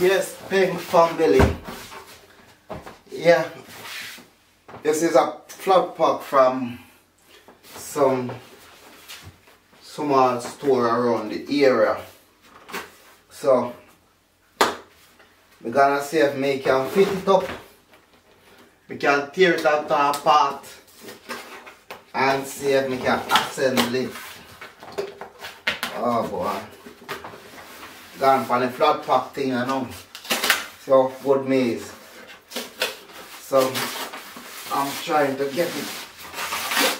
Yes, Peng family. Yeah. This is a flat pack from some small store around the area. So, we're gonna see if we can fit it up we can tear it up apart and see if we can assemble it oh boy. Gone for the flat pack thing you know. So good maize so I'm trying to get it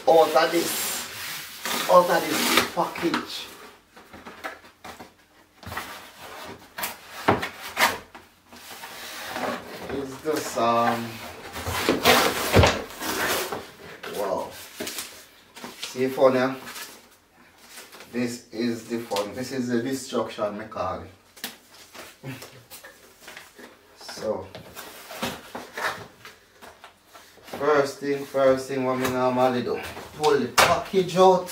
out of this out of this package. It's just um wow see for now. This is the fun this is the destruction me call. It so first thing first thing what me normally do pull the package out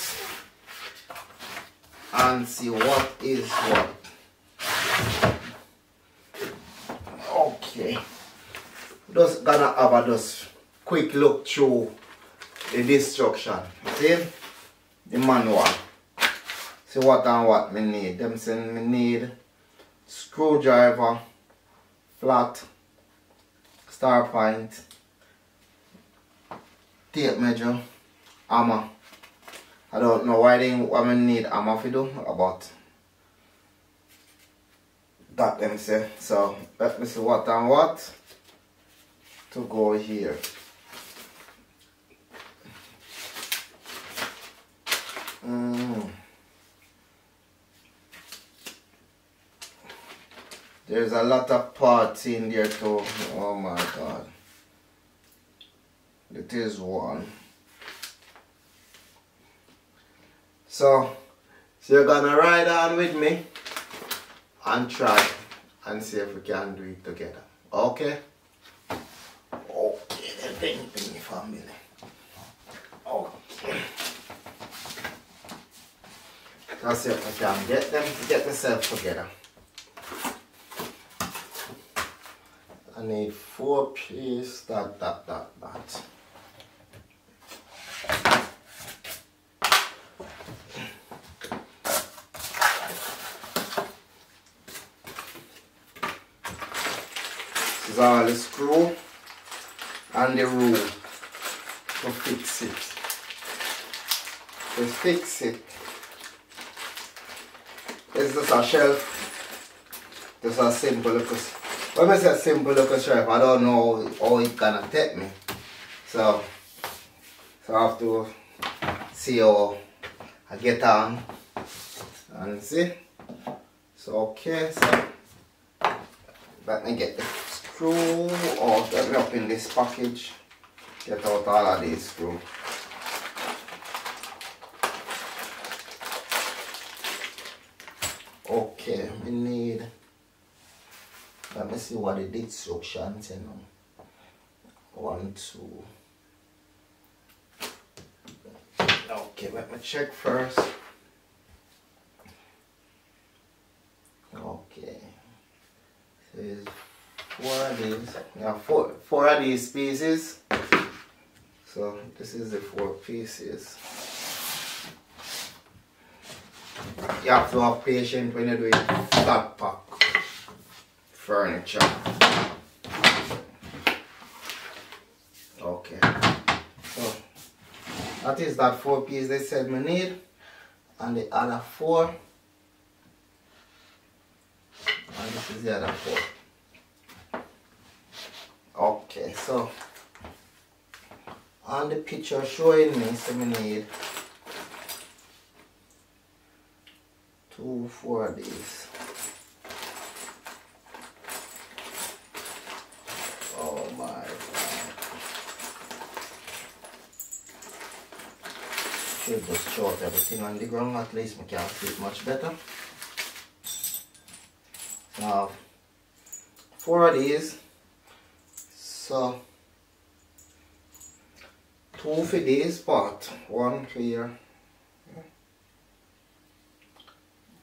and see what is what okay just just quick look through the destruction see? The manual. See what and what me need? Them say me need screwdriver flat star point tape measure hammer. I don't know why they what I need hammer for do but that them say. So let me see what and what to go here. Mm. there's a lot of parts in there too. Oh my god. It is one. So so you're gonna ride on with me and try and see if we can do it together. Okay okay okay see if we can get them get themselves together I need four piece that that that that This is all the screw and the rule to fix it. To fix it. This is a shelf. This is a simple little when I say simple little shelf, I don't know how it gonna take me. So so I have to see how I get on and see. So okay, so let me get the screw out, let me open this package, get out all of these screws. Okay, we need, let me see what the instructions you know. One, two. Okay, let me check first. Okay. It's four of these. Yeah, four four of these pieces. So this is the four pieces. You have to have patience when you're doing flat pack furniture. Okay. So that is that four piece they said we need. And the other four. And this is the other four. Okay, so on the picture showing me, so we need two, four of these. Oh my god. Should just short everything on the ground, at least we can see it much better. Now, four of these. So, two for this part, one for here.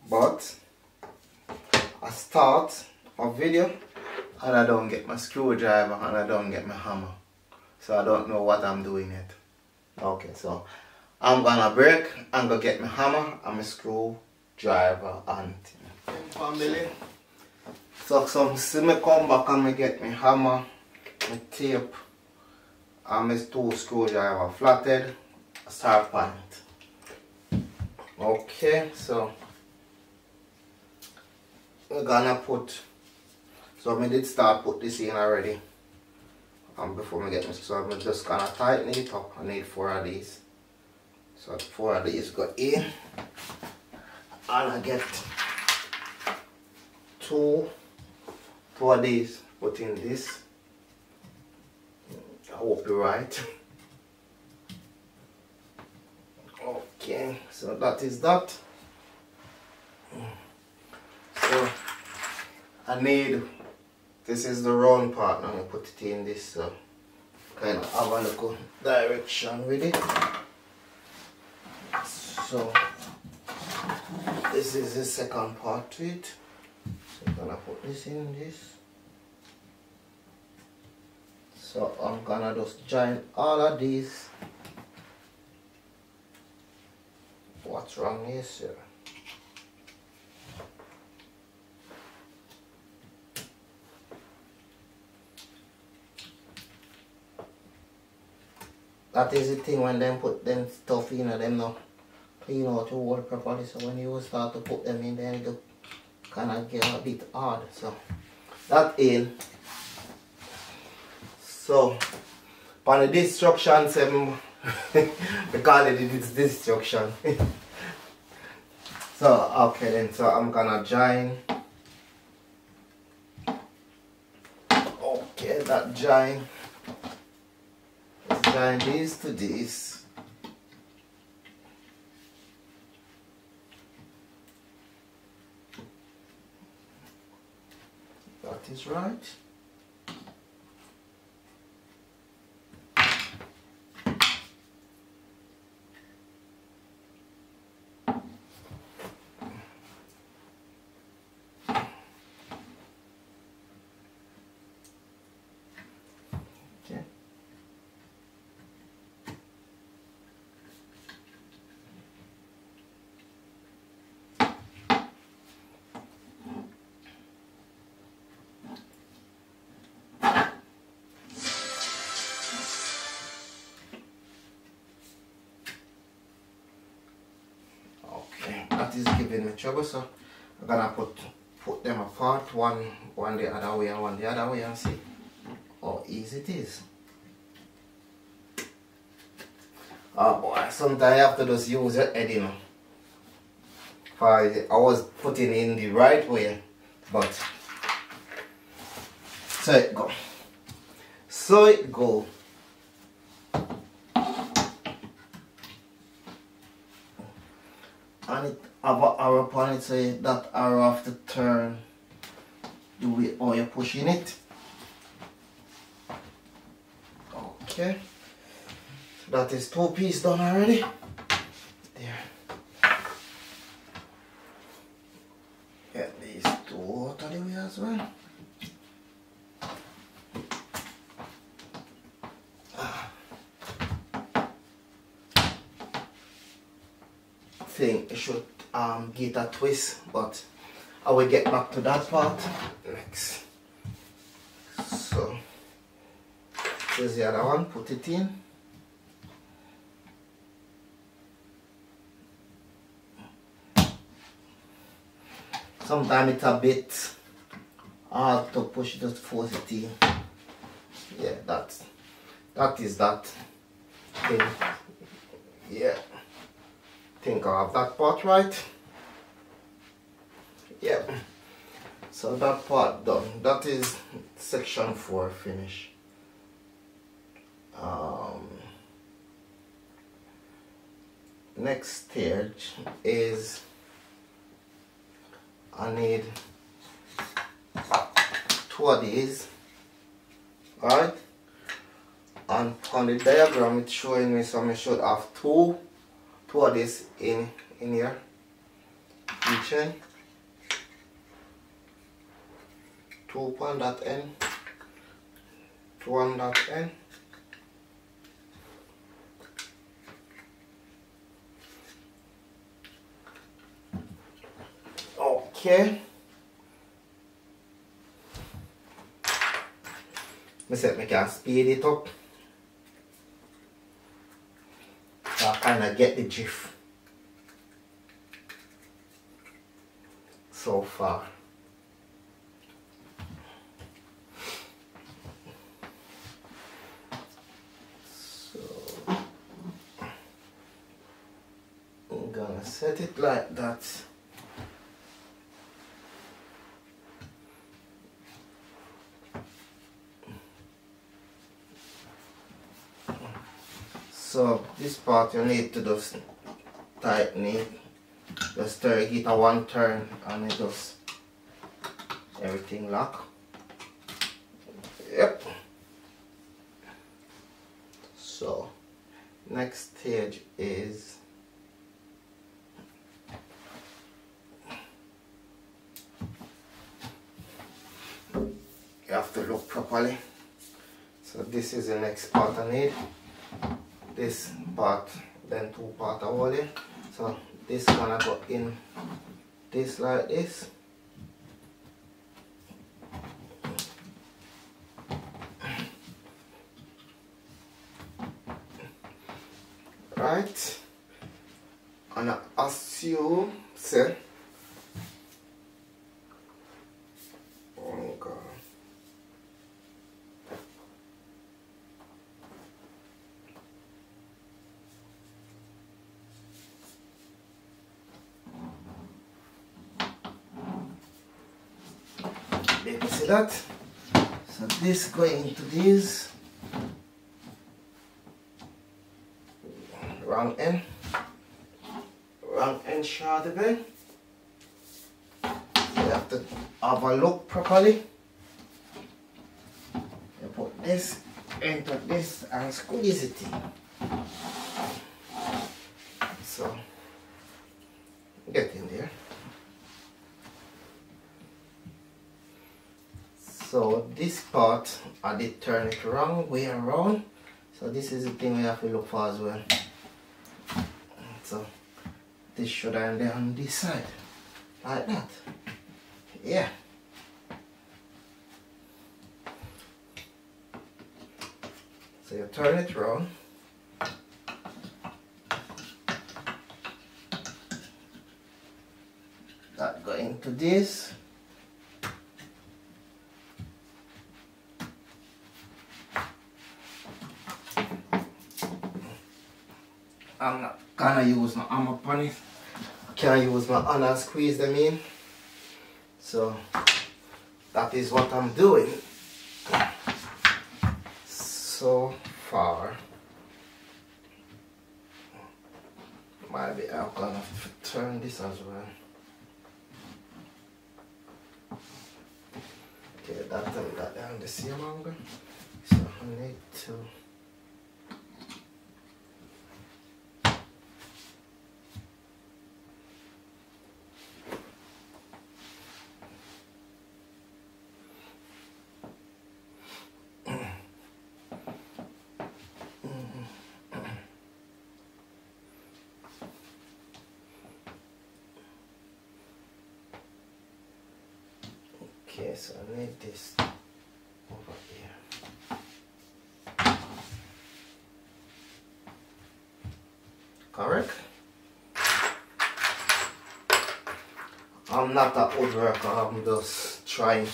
But, I start a video and I don't get my screwdriver and I don't get my hammer. So I don't know what I'm doing yet. Okay, so I'm gonna break, I'm gonna get my hammer and my screwdriver and family. So some see me come back and me get my hammer, tape and my two screwdriver flatted, start it. Okay, so we're gonna put so I did start put this in already. Um, before I get this so I'm just gonna tighten it up I need four of these. So four of these go in. And I get two. Two of these put in this Hope you're right. Okay so that is that. So I need this is the round part. I'm gonna put it in this so kind of have a direction with it. So this is the second part to it. So I'm gonna put this in this so I'm gonna just join all of these what's wrong here sir? That is the thing when them put them stuff in and them now clean out your wall properly so when you start to put them in then it kind of get a bit hard so. That in so on the destruction um, because it is destruction. So okay then so I'm gonna join. Okay that join. Join this to this. That is right that is giving me trouble so I'm gonna put put them apart one one the other way and one the other way and see how easy it is. Oh boy sometimes you have to just use your head you know. I, was putting in the right way but so it go so it go. And it arrow upon it say that arrow have to turn the way how you're pushing it? Okay. So that is two piece done already. There. Get these two out of the way as well. Ah. Thing it should um, get a twist but I will get back to that part. Next so here's the other one put it in. Sometimes it's a bit hard to push to force it in yeah that that is that thing. Yeah think I have that part right? Yep so that part done. That is section 4 finish. Um, next stage is I need two of these right and on the diagram it's showing me so I should have two pour this in in here each two on that end, two on that end. Okay. I said I can speed it up. So I kind of get the drift. So far. So I'm gonna set it like that. So this part you need to just tighten it. Just uh, turn it a one turn and it just everything lock. Yep. So next stage is you have to look properly. So this is the next part I need this part then two part of hold so this gonna go in this like this. Right. And I assume say that. So this going into this. Wrong end. Wrong end shot a bit. You have to look properly. You put this into this and squeeze it in. So get in there. so this part I did turn it wrong way around so this is the thing we have to look for as well. So this should end on this side like that. Yeah. So you turn it around that go into this I'm not gonna use my arm upon it. Can use my hand and squeeze them in. So that is what I'm doing so far. Maybe I'm gonna turn this as well. Okay, that time that down the same angle. So I need to Okay, so I need this over here. Correct? I'm not that a woodworker, I'm just trying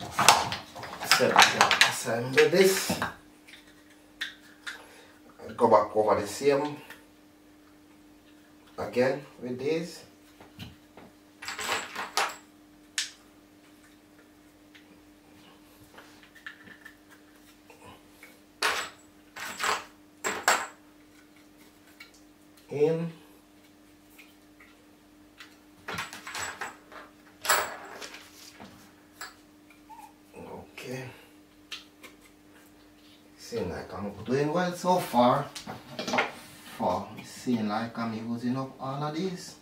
to assemble this. Go back over the same again with this. in. Okay. Seeing like I'm doing well so far. For seeing like I'm using up all of these.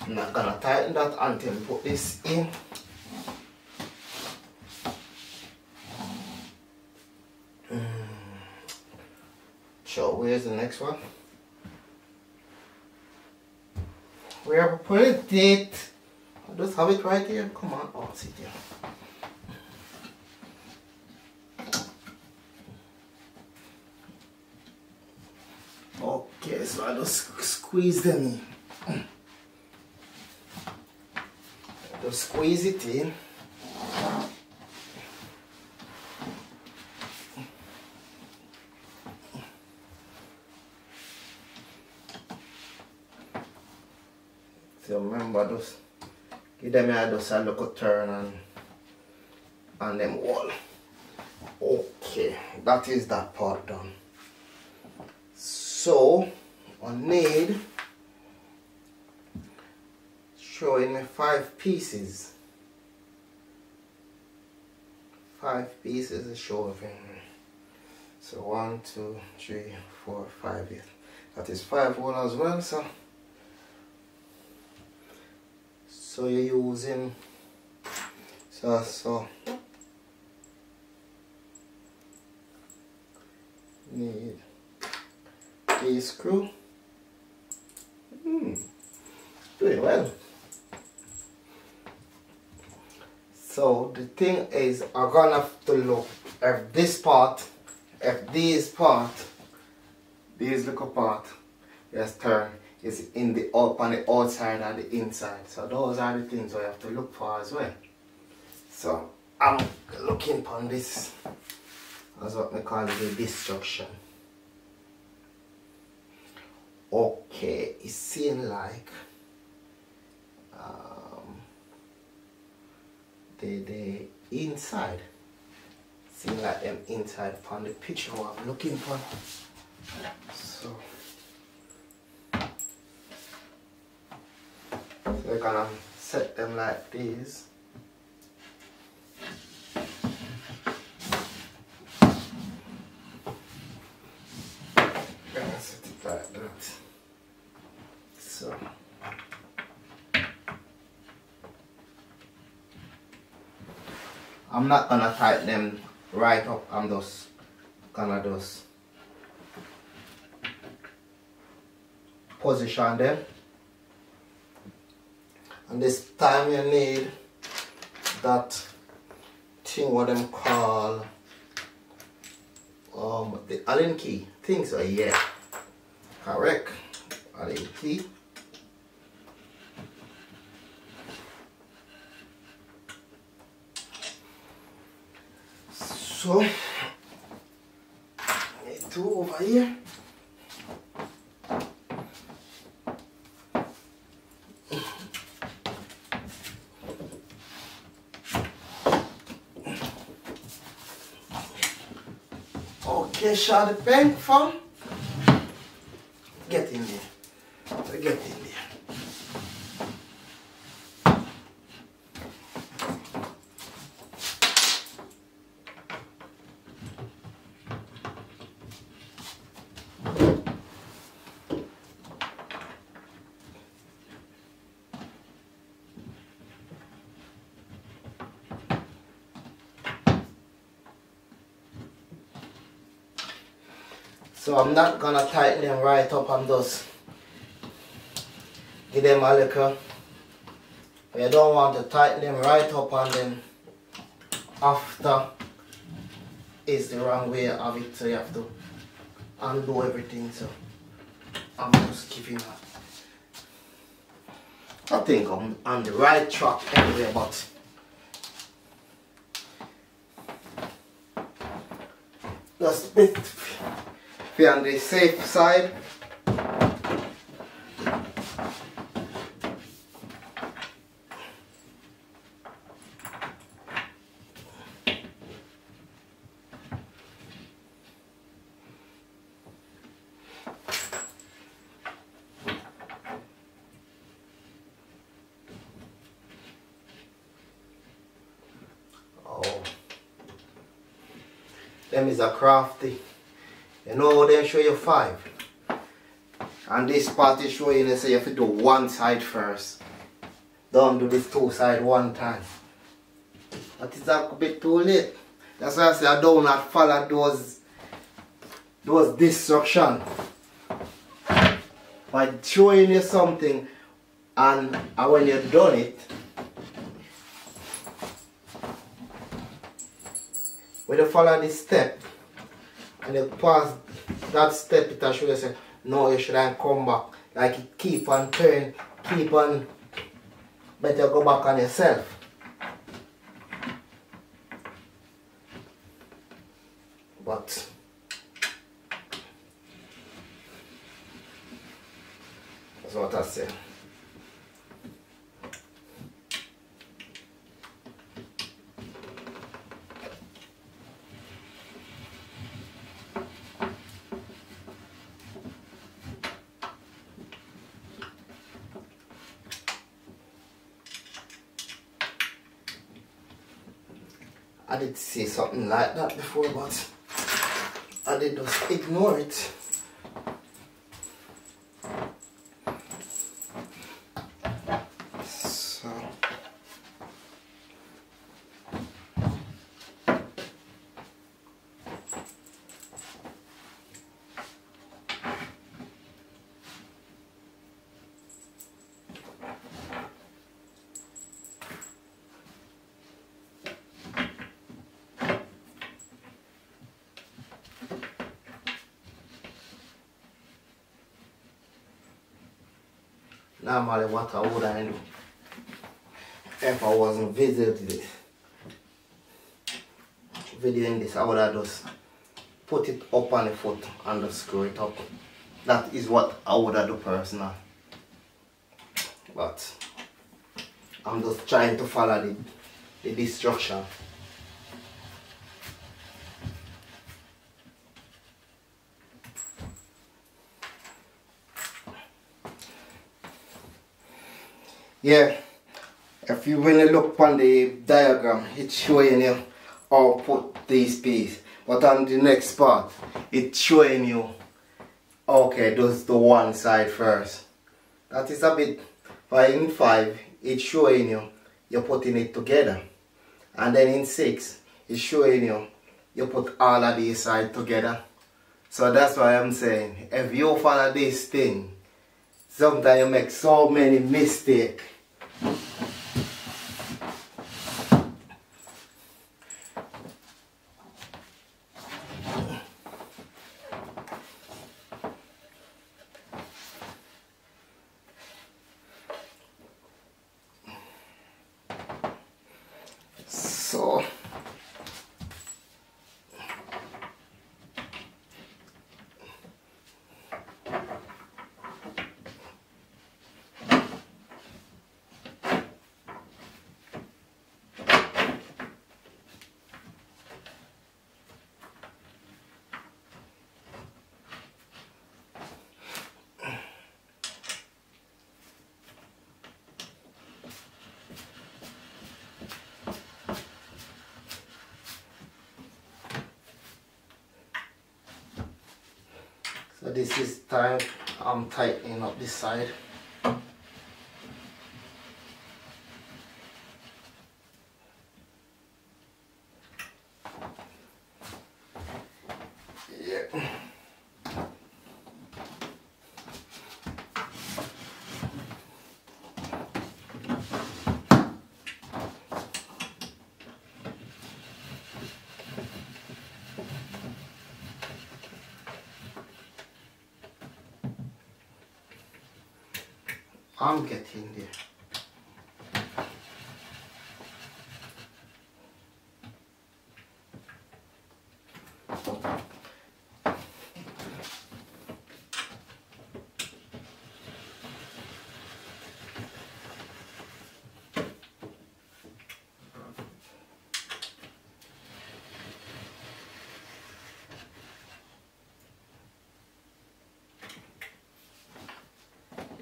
I'm not gonna tighten that until we put this in. Mm. So where's the next one? Where I put it? I just have it right here. Come on, oh, sit here. So squeeze them in. Just squeeze it in. So remember just give them a just a little turn and and them wall. Okay, that is that part done. So I need showing five pieces. Five pieces is showing. So one, two, three, four, five. That is five one as well. So so you're using so so need a screw. Hmm, doing well. So the thing is, I'm gonna have to look if this part, if this part, this little part, yes, turn is in the up on the outside and the inside. So those are the things I have to look for as well. So I'm looking upon this as what we call the destruction. Okay, it seems like um, the the inside seem like them inside upon the picture what I'm looking for. So you can set them like this. Gonna. So. I'm not gonna tighten them right up, I'm just gonna just position them. And this time you need that thing what them call um the Allen key. Things are yeah correct. Allen key so two over here Okay, shot the pen from. Get in there. Get in there. So I'm not gonna tighten them right up, I'm just give them a little. You don't want to tighten them right up and then after is the wrong way of it, so you have to undo everything. So I'm just giving up. I think I'm on the right track anyway, but just bit be on the safe side. Oh, them is a crafty. Know they show you five. And this part is showing you say you have to do one side first. don't do this two side one time. But it's a bit too late. That's why I say I don't not follow those those destruction. By showing you something and, and when you've done it, when you follow this step and you pass that step, it should say, no, you shouldn't come back. Like keep on turn, keep on, better go back on yourself. But that's what I say. I did see something like that before, but I did just ignore it. So. Normally what I would I do if I wasn't visiting videoing this I would have just put it up on the foot and just screw it up. That is what I would have do personally But I'm just trying to follow the, the destruction. Yeah, if you really look on the diagram, it's showing you how put these pieces. But on the next part, it's showing you, okay, does the one side first. That is a bit, but in 5, it's showing you, you're putting it together. And then in 6, it's showing you, you put all of these sides together. So that's why I'm saying, if you follow this thing, sometimes you make so many mistakes. So So this is time I'm tightening up this side. Yeah. I'm getting there.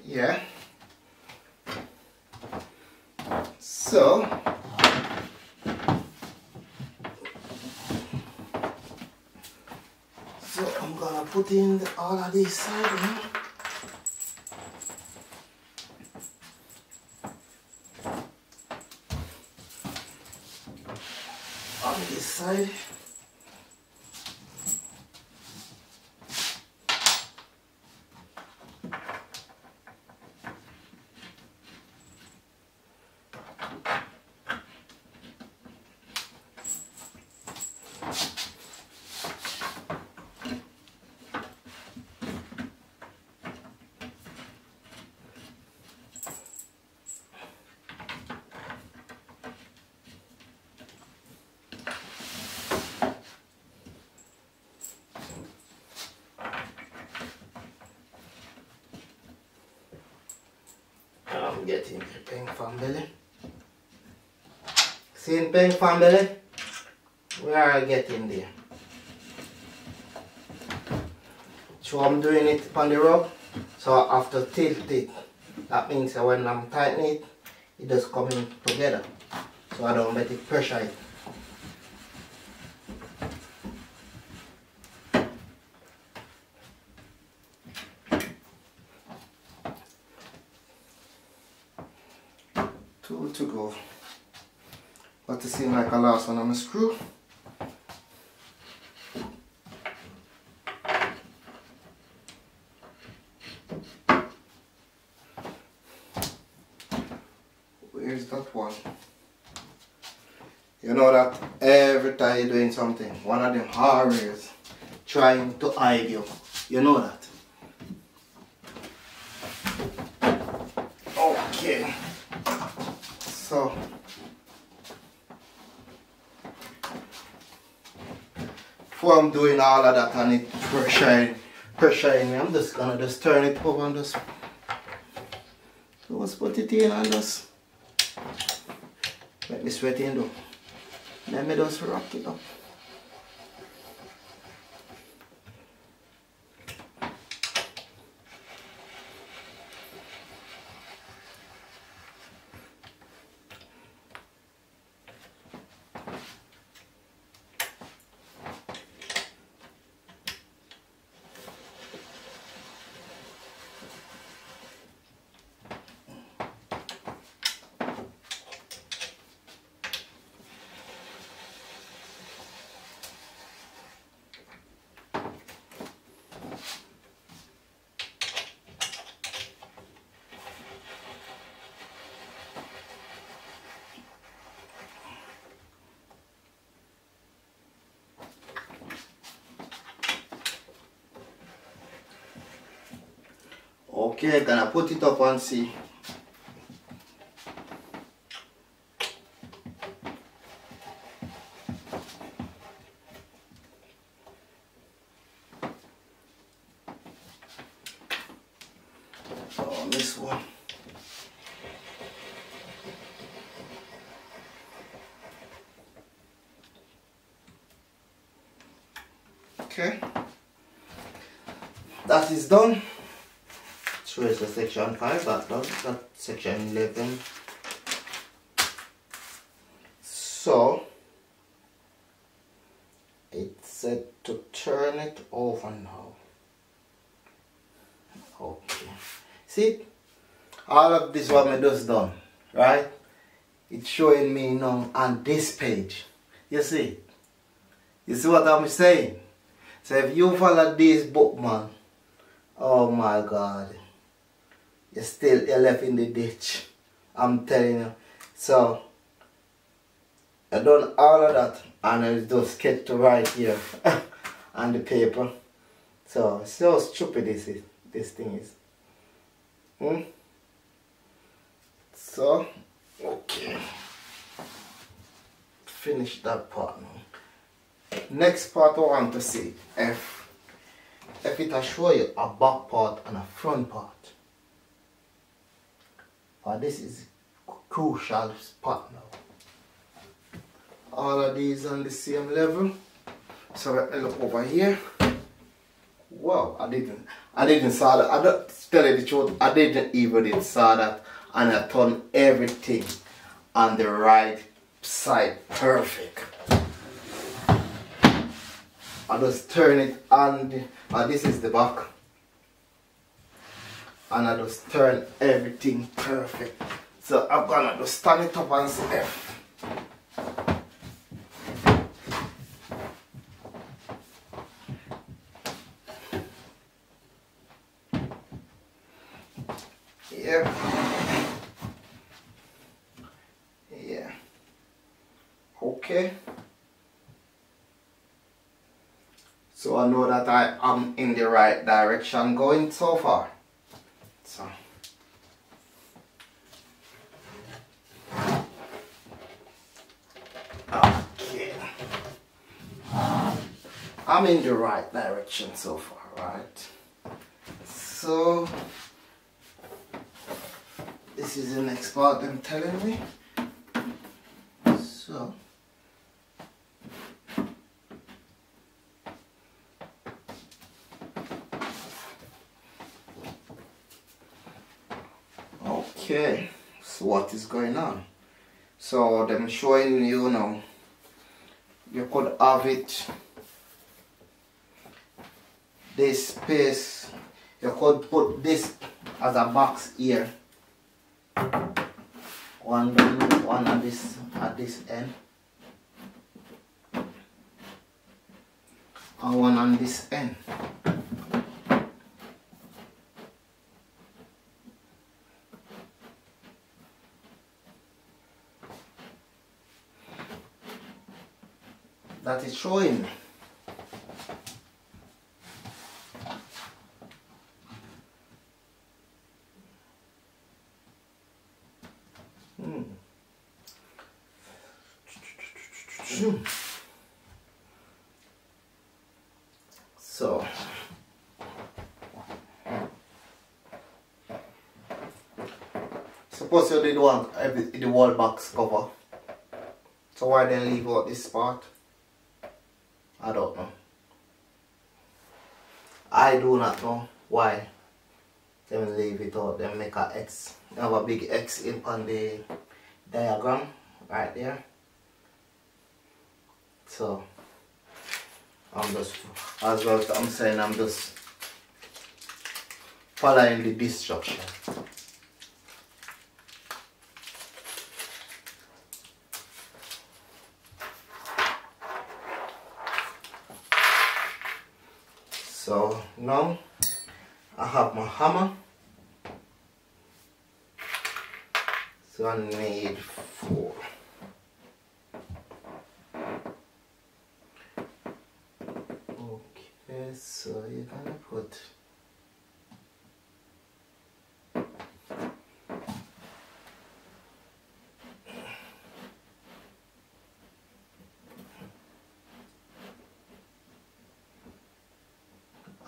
Yeah. So, so I'm gonna put in all of these side now. on this side. I'm getting the Peng family. Seeing Peng family? We are getting there. So I'm doing it on the rug. So to tilt it. That means when I'm tightening it, it just coming together. So I don't let it pressure it. Two to go. But it seems like a last one on the screw. Where's that one? You know that every time you're doing something, one of them horrors trying to hide you. You know that. Okay. So before I'm doing all of that and it pressuring pressuring me, I'm just gonna just turn it over and just just put it in and just let me sweat in though. Let me just wrap it up. Okay, gonna put it up and see. Oh, this one. Okay. That is done. It's section 5 backlog, not section 11. So, it's said to turn it over now. Okay. See, all of this what I just done, right? It's showing me now on this page. You see? You see what I'm saying? So if you follow this bookman, oh my God you're still you're left in the ditch. I'm telling you. So I done all of that and I just get to right here on the paper. So how stupid this is this thing is. Hmm? So okay. Finish that part now. Next part I want to see if if it will show you a back part and a front part uh, this is crucial spot now. All of these on the same level. So me look over here. Wow I didn't I didn't saw that. I don't tell you the truth. I didn't even saw that. And I turned everything on the right side. Perfect. I just turn it the, uh, this is the back and I just turn everything perfect. So I'm gonna just stand it up and sniff. Yeah. Yeah. Okay. So I know that I am in the right direction going so far. I'm in the right direction so far, right? So, this is the next part I'm telling me. So, okay, so what is going on? So, them showing you now, you could have it this space you could put this as a box here. One one at this at this end. And one on this end. That is showing So suppose you did want every the wall box cover. So why then leave out this part? I don't know. I do not know why them leave it out, them make a X. have a big X in on the diagram right there. So I'm just as well I'm saying I'm just following the destruction. So now I have my hammer. So I need four. Okay, so you're gonna put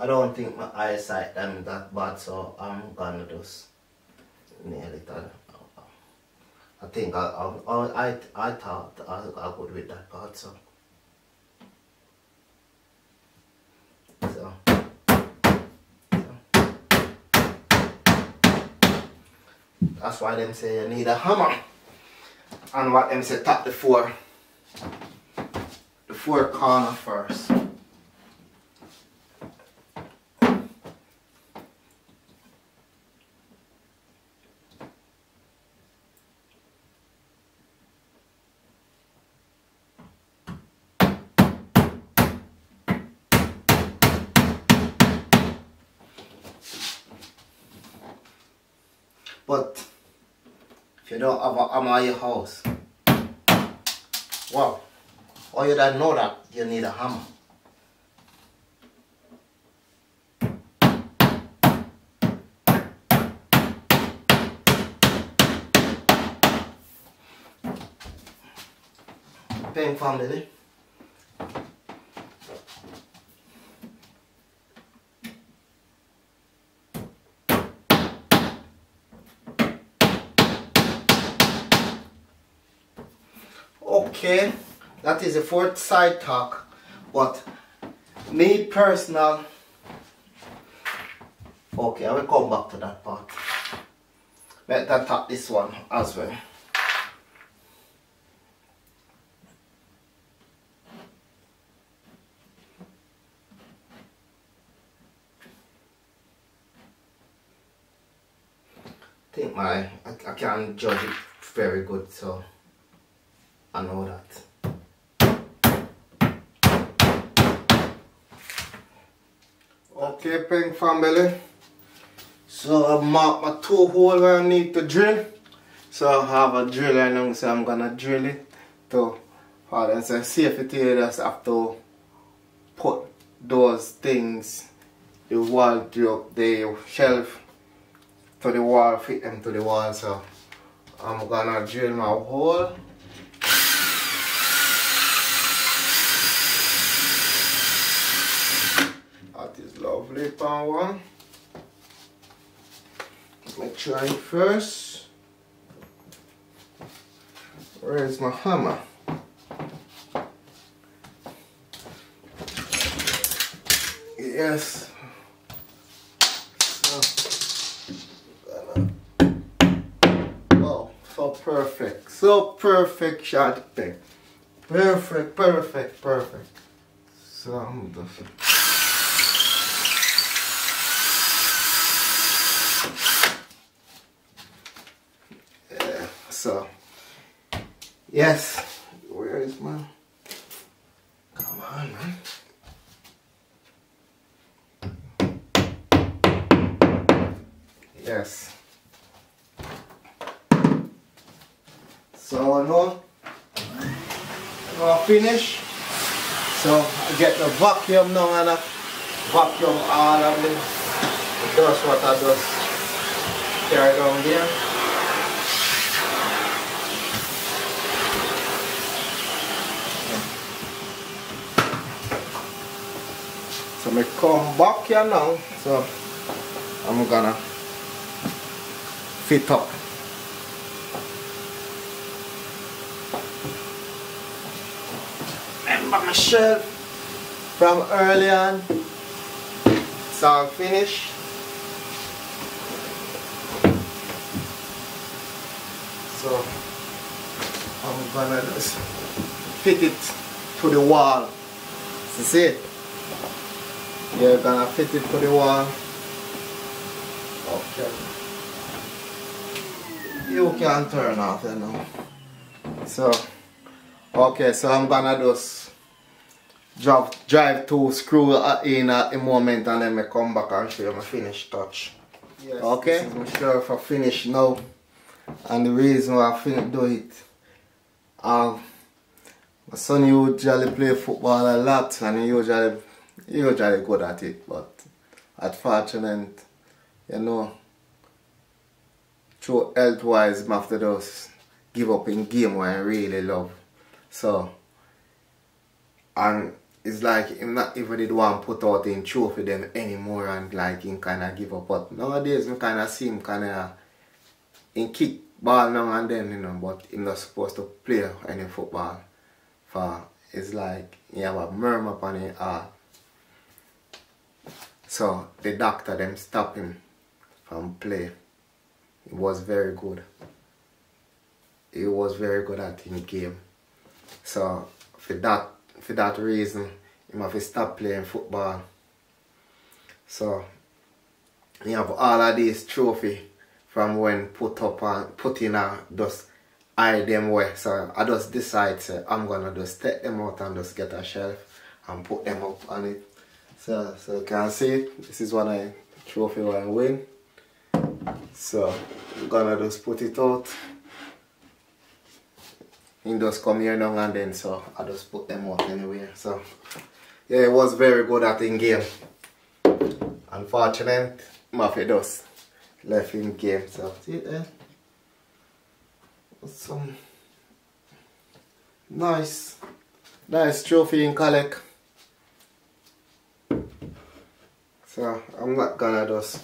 I don't think my eyesight am that bad, so I'm gonna just nail it. I think I I I, I thought I I good with that part, so. So. That's why them say you need a hammer. And what them say tap the four the four corner first. But you don't have a hammer in your house, well, or you don't know that you need a hammer. Peng family. Eh? okay that is the fourth side talk. But me personal. Okay I will come back to that part. Let that talk this one as well. Think my I, I can judge it very good so I know that. Okay, Peng family. So I mark my two hole where I need to drill. So I have a driller now, so I'm gonna drill it to for them say safety you just have to put those things the wall the shelf to the wall, fit them to the wall so I'm gonna drill my hole that is lovely pan one let me try first where is my hammer yes Oh, so perfect. So perfect shot thing. Perfect, perfect, perfect. So I'm just yeah, so yes. Where is my come on man. Yes. So I know I finish. So I get the vacuum now and I vacuum all of the dust what I just carry down here. So I come back here now. So I'm gonna fit up remember my shelf from early on. So I'm. So I'm gonna just fit it to the wall. See it? You're gonna fit it to the wall. Okay. You can turn off you know. So okay, so I'm gonna just drive, drive to screw in at the moment and then I come back and show you my finished touch. Yes, okay, this is my sure for finish now. And the reason why I finish do it, um, my son usually play football a lot and he usually, he usually good at it, but unfortunately, you know, through health wise, I have to just give up in game where I really love. So, and it's like him not even did want put out in trophy them anymore and like him kinda give up. But nowadays I kinda see him kinda in kick ball now and then, you know, but he's not supposed to play any football. For it's like he have a murmur upon his heart. So the doctor them stop him from play. He was very good. He was very good at in game. So for that for that reason, he have to stop playing football. So, he have all of these trophy from when put up and put in a just hide them way. So I just decide I'm gonna just take them out and just get a shelf and put them up on it. So so you can see this is one the trophy I win. So I'm gonna just put it out he just come here now and then so I just put them out anyway so. Yeah it was very good at in game. Unfortunate Murphy just left in game so see eh. there some nice nice trophy in collect. So I'm not gonna just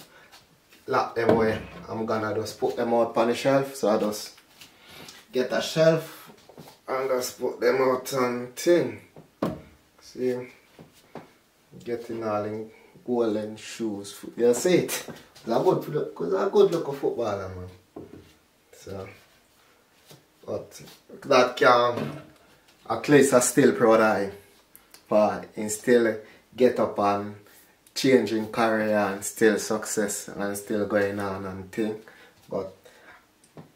lock them away. I'm gonna just put them out on the shelf so I just get a shelf and just put them out on tin. See, getting all in golden shoes. You see it? It's a good look, it's a good look of footballer, man. So, but that can, at least I still proud of him. But he still get up and changing career and still success and still going on and thing. But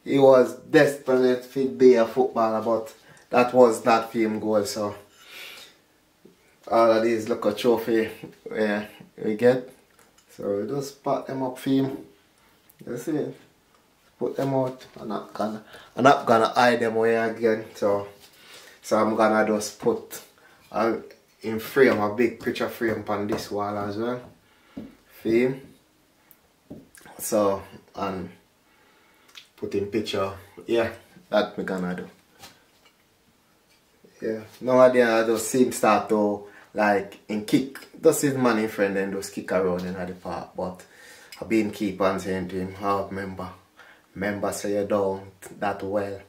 he was desperate to be a footballer, but that was that film goal so all of these look a trophy yeah, we get so we just pack them up him You see? Put them out. I'm not gonna I'm not gonna hide them away again. So so I'm gonna just put uh, in frame a big picture frame on this wall as well. Frame. So and put in picture. Yeah, that we gonna do. Yeah. Nowadays I just see him start to like in kick. Just his money friend and just kick around in the park. But I've been keep on saying to him, oh remember, remember say you don't that well.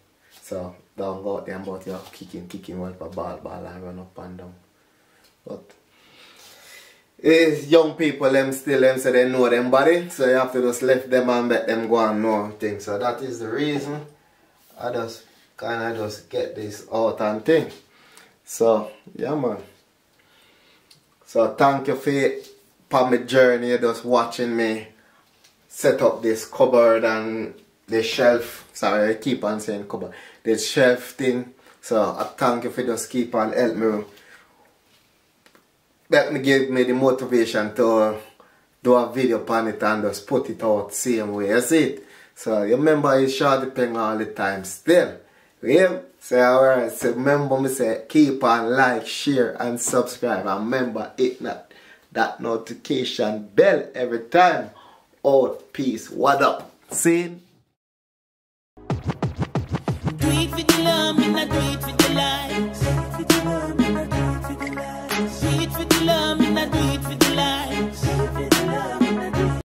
So don't go out there about you kicking, kicking well for ball, ball and run up and down. But it's young people them still them say they know them body. So you have to just left them and let them go and know things. So that is the reason I just kinda just get this out and thing. So yeah man. So thank you for for my journey just watching me set up this cupboard and the shelf. Sorry, I keep on saying cupboard. The shelf thing. So I thank you for just keep on help me. Let me give me the motivation to do a video on it and just put it out same way. See it? So you remember it's Shortypeng all the time still. Yeah? So alright, so remember me say keep on like, share and subscribe and remember hit that, that notification bell every time. Out peace. What up? See? Do it for the love, me not do it for the likes. Do it for the love, me not do it for the likes.